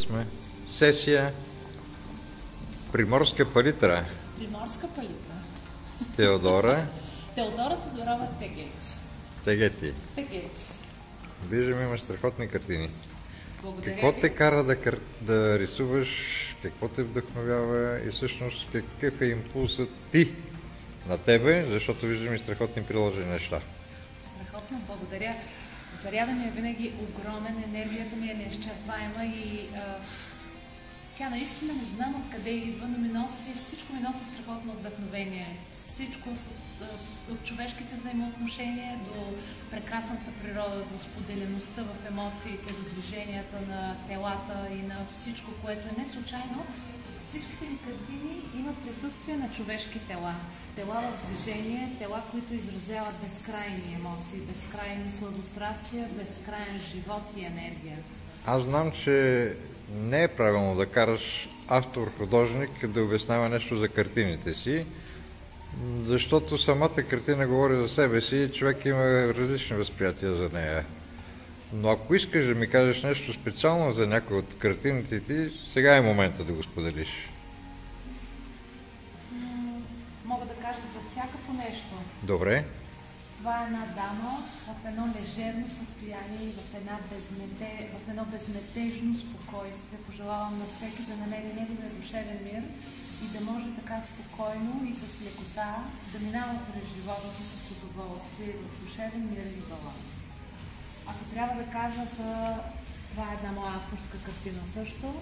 сме. Сесия Приморска палитра. Приморска палитра. Теодора Теодора Тодорова Тегети. Тегети. Тегети. Виждам, имаш страхотни картини. Благодаря Какво ви. те кара да, да рисуваш, какво те вдъхновява и всъщност какъв е импулсът ти на тебе, защото виждам и страхотни приложени неща. Страхотно, благодаря. Заряда ми е винаги огромен, енергията ми е неизчерпаема и а, тя наистина не знам откъде идва, но ми носи, всичко ми носи страхотно вдъхновение. Всичко от човешките взаимоотношения до прекрасната природа, до споделеността в емоциите, до движенията на телата и на всичко, което е не случайно. Всичките ми картини имат присъствие на човешки тела. Тела в движение, тела, които изразяват безкрайни емоции, безкрайни сладострастия, безкрайен живот и енергия. Аз знам, че не е правилно да караш автор-художник да обяснява нещо за картините си, защото самата картина говори за себе си и човек има различни възприятия за нея. Но ако искаш да ми кажеш нещо специално за някой от картините ти, сега е момента да го споделиш. Мога да кажа за всяка по нещо. Добре? Това е една дама в едно лежерно състояние и в, една безмете, в едно безметежно спокойствие. Пожелавам на всеки да намери неговия душевен мир и да може така спокойно и с лекота да минава през живота си с удоволствие, в душевен мир и баланс. Ако трябва да кажа за... Това е една моя авторска картина също.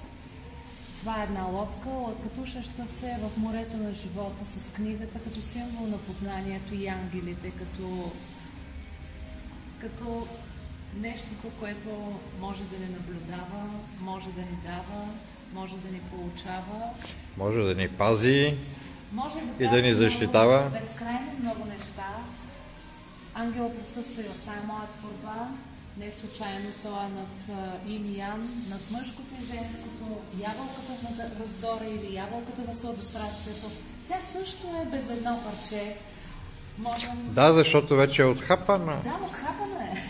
Това е една лодка, лодкатушаща се в морето на живота с книгата като символ на познанието и ангелите, като, като нещо, което може да ни наблюдава, може да ни дава, може да ни получава, Може да ни пази. може да, И да ни много- защитава. Безкрайно много неща. Ангела присъства и в тая моя творба. Не случайно това е над а, Ин и Ян, над мъжкото и женското, ябълката на раздора или ябълката на сладострастието. Тя също е без едно парче. Можем... Да, защото вече е отхапана. Да, отхапана е.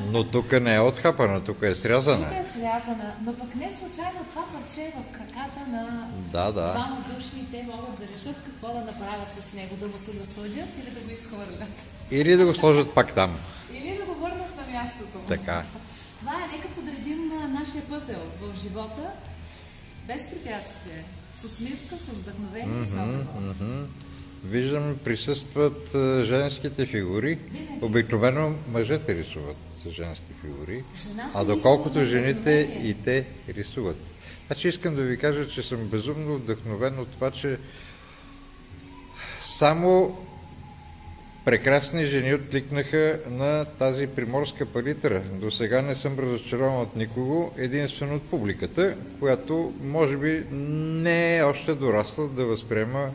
Но тук не е отхапана, тук е Тук срязана. е срязана, но пък не случайно това парче е в краката на Да, да. двама души и те могат да решат какво да направят с него, да му се насъдят или да го изхвърлят. Или да го сложат пак там. Или да го върнат на мястото. Така. Това е, нека подредим нашия пъзел в живота без препятствие, с усмивка, с вдъхновение и с. Мгм. Виждам, присъстват женските фигури. Винаги. Обикновено мъжете рисуват женски фигури, Жената а доколкото жените и те рисуват. Значи искам да ви кажа, че съм безумно вдъхновен от това, че само прекрасни жени откликнаха на тази приморска палитра. До сега не съм разочарован от никого, единствено от публиката, която може би не е още дорасла да възприема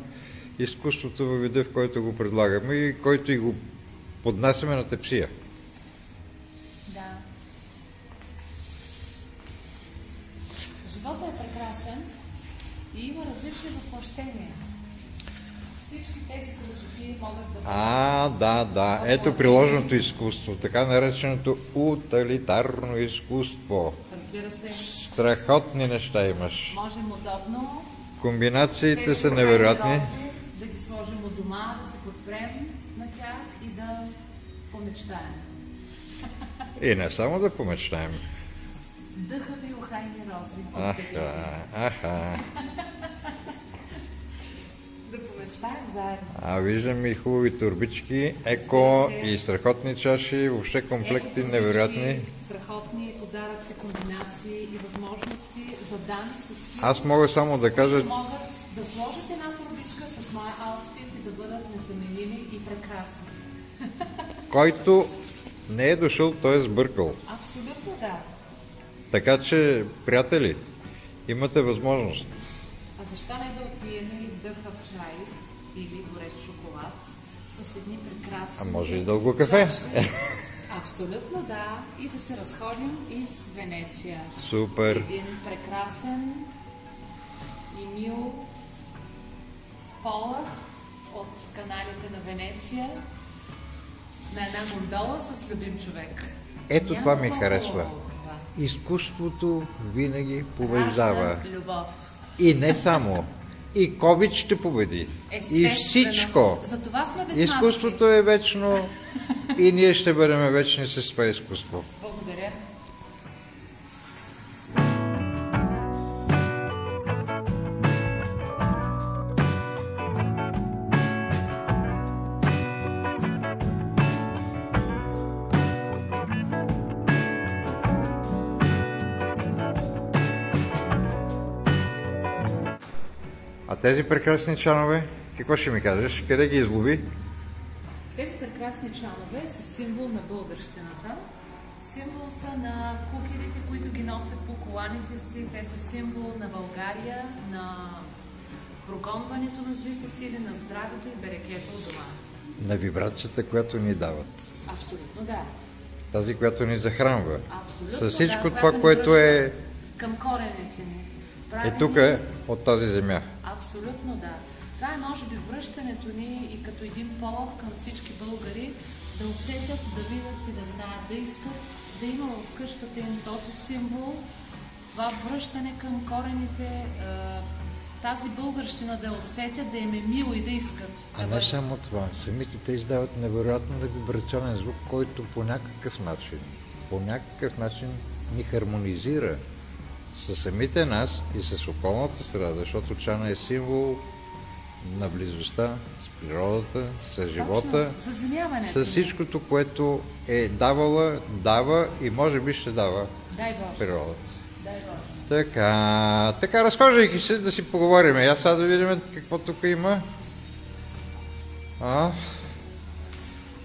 изкуството във вида, в който го предлагаме и който и го поднасяме на тепсия. Да. Живота е прекрасен и има различни въплъщения. Всички тези красоти могат да А, да, да. Ето приложеното изкуство, така нареченото утилитарно изкуство. Разбира се, Страхотни неща имаш. можем удобно Комбинациите тези са невероятни. рози Да ги сложим у дома, да се подпрем на тях и да помечтаем. И не само да помечтаем. Дъхави ухайни рози. от Аха, аха. А виждам и хубави турбички, еко и страхотни чаши, въобще комплекти невероятни. Страхотни подаръци, комбинации и възможности за дами с Аз мога само да кажа, могат да сложат една турбичка с моя аутфит и да бъдат незаменими и прекрасни. който не е дошъл, той е сбъркал. Абсолютно да. Така че, приятели, имате възможност. А защо не да отпием и дъхав чай или горещ шоколад с едни прекрасни А може и дълго кафе. чаши? Абсолютно да. И да се разходим из Венеция. Супер. Един прекрасен и мил полъх от каналите на Венеция на една гондола с любим човек. Ето Няма това ми харесва. това. изкуството винаги побеждава. Любов. И не само. И COVID ще победи. И всичко. За това сме без. Изкуството е вечно и ние ще бъдем вечни с това изкуство. Благодаря. Тези прекрасни чанове, какво ще ми кажеш? Къде ги излови? Тези прекрасни чанове са символ на българщината. Символ са на кукерите, които ги носят по коланите си. Те са символ на България, на прогонването на злите сили, на здравето и берекето от дома. На вибрацията, която ни дават. Абсолютно да. Тази, която ни захранва. Абсолютно С всичко да, това, което е, Към корените ни. Е тук, от тази земя. Абсолютно да. Това е може би връщането ни и като един полъх към всички българи да усетят, да видят и да знаят, да искат да има в къщата им този символ, това връщане към корените, тази българщина да усетят, да им е мило и да искат. А да не бъде. само това. Самите те издават невероятно вибрационен звук, който по някакъв начин, по някакъв начин ни хармонизира с самите нас и с околната среда, защото чана е символ на близостта с природата, с живота, Точно, с всичкото, което е давала, дава и може би ще дава Дай Боже, природата. дай Боже. Така, така разхождайки се да си поговорим. Я сега да видим какво тук има. А?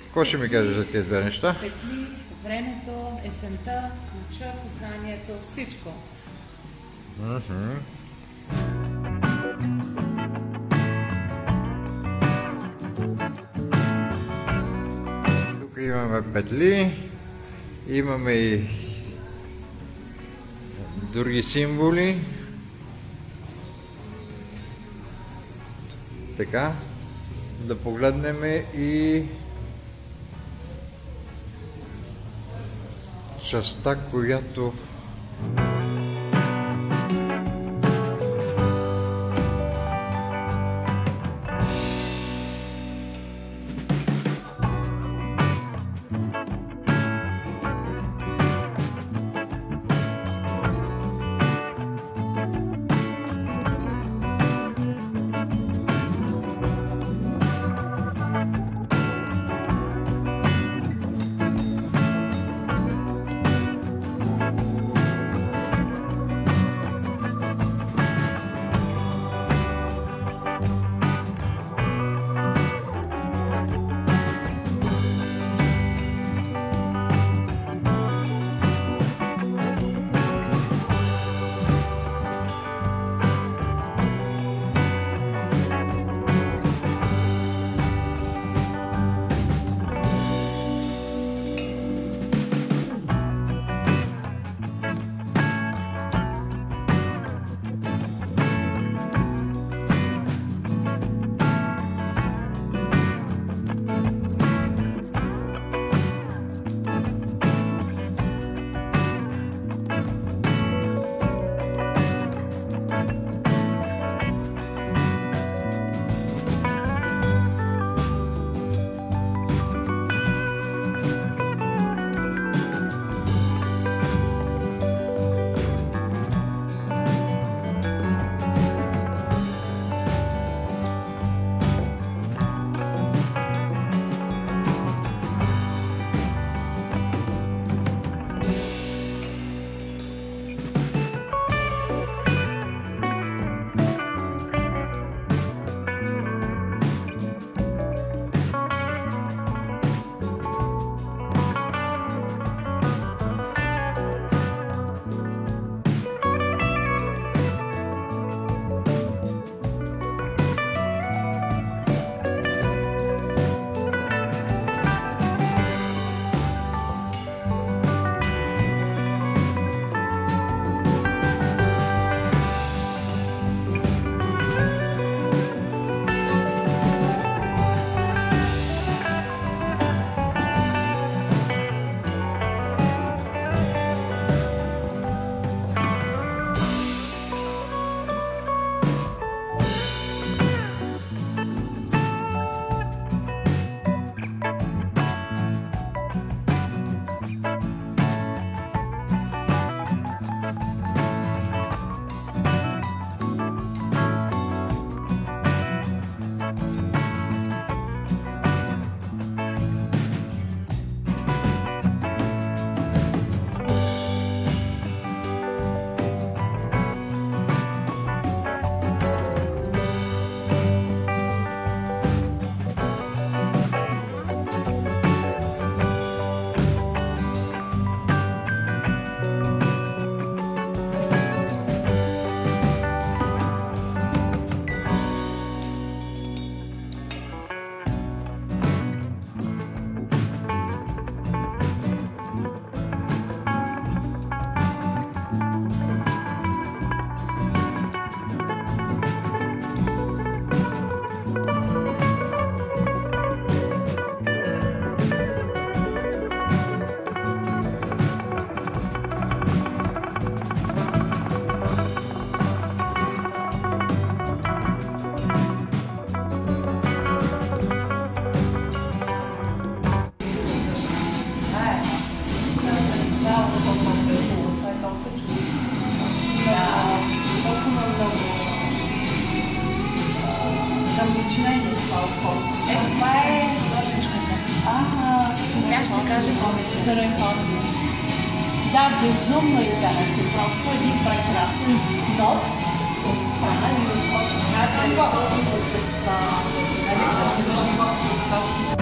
Какво ще ми кажеш за тези две неща? Петли, времето, есента, ключа, познанието, всичко. Тук имаме петли, имаме и други символи. Така, да погледнем и частта, която Аз ще кажа повече. Да, безумно изгледахте. Просто един прекрасен нос остана и от